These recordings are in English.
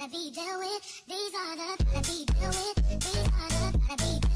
gotta be dealt with. These are the gotta be dealt with. These are the gotta be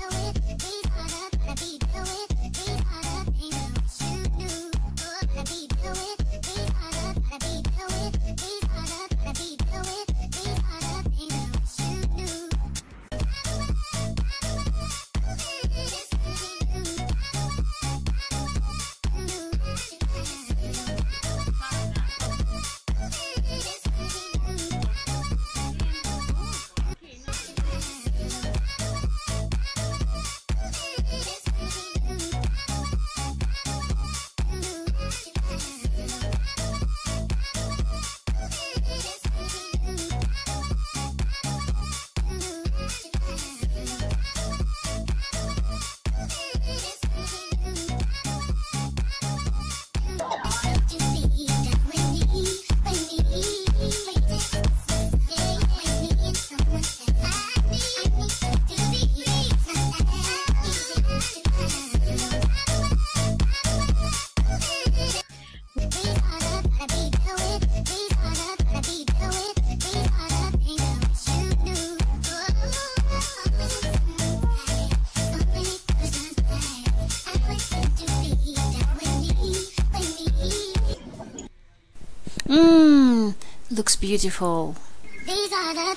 looks beautiful. These are the,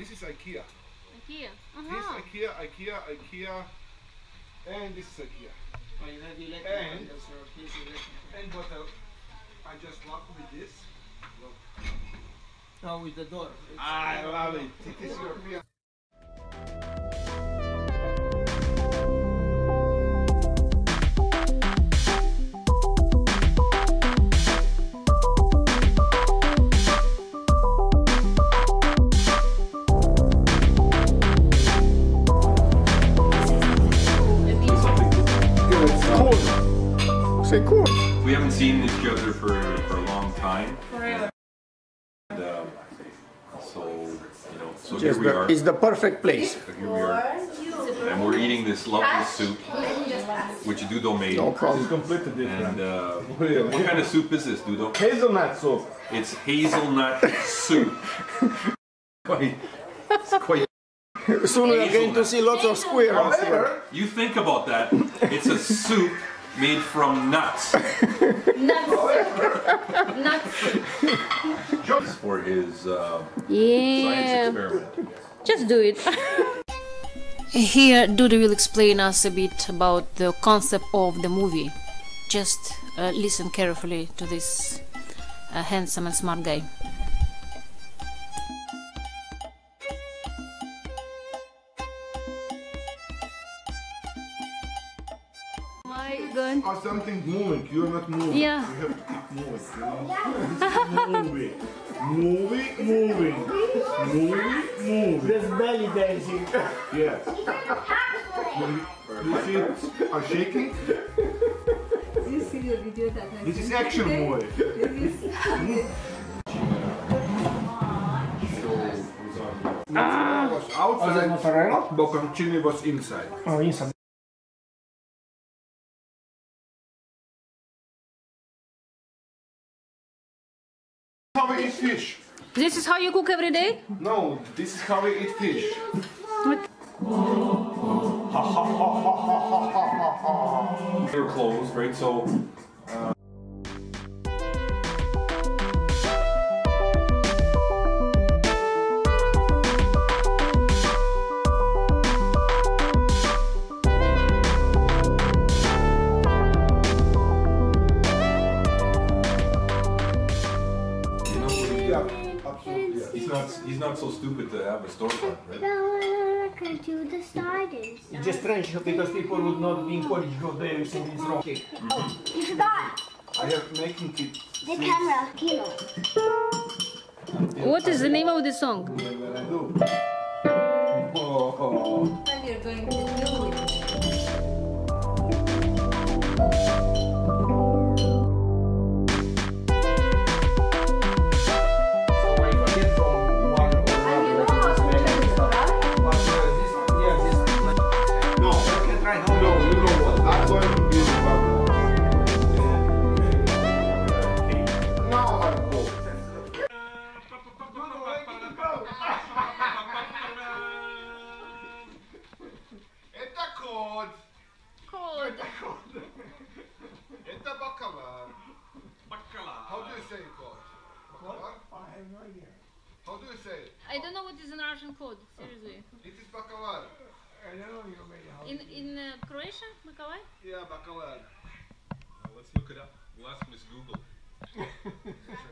this is IKEA. Here. This Uh-huh. This IKEA, IKEA, IKEA, and this is IKEA. And- And what I, I just lock with this. Look. No, with the door. I love it. It is European. Seen each other for, for a long time. Forever. And, um, so, you know, so It's here we the, are. it's the perfect place. So here we are. And we're eating this lovely soup, which Dudo made. No problem. Completely different. And uh, what kind of soup is this, Dudo? Hazelnut soup. It's hazelnut soup. Quite, it's quite. Soon we are going to see lots of squares. However, You think about that. It's a soup made from nuts. Nuts. nuts. For his uh, science experiment. Just do it. Here, Dudu will explain us a bit about the concept of the movie. Just uh, listen carefully to this uh, handsome and smart guy. My God. or something moving. You are not moving. Yeah. You have to keep moving. You know? moving. Moving, moving. Moving, moving. There's belly dancing. Yes. You, you see it are shaking? You see the video that I This is action today? movie. This is- ah. was outside, mozzarella? bocconcini was inside. Oh, inside. Fish? This is how you cook every day? No, this is how we eat fish. They're closed, right? So Look at you, the side is. It's just strange because people would not be encouraged to go there and see this rock. Oh, you forgot I have making it. the camera, Kilo. What is the name of the song? Cold. Cold. it's a baklava. How do you say cold? Baklava? I have no idea. How do you say it? I don't know what is in Russian code, seriously. It is baklava. I don't know you In, in uh, Croatia, baklava? Yeah, baklava. Uh, let's look it up. We'll ask Miss Google.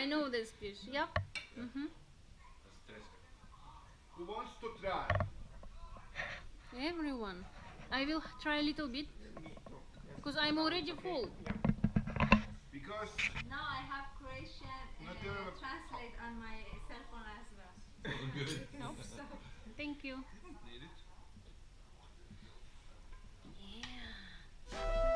I know this fish. Yep. Yeah. Mm -hmm. Let's. Who wants to try? Everyone. I will try a little bit. Because I'm already full. Because now I have Croatian uh, translate on my cell phone as well. Good. No So. Thank you. Need it? Yeah.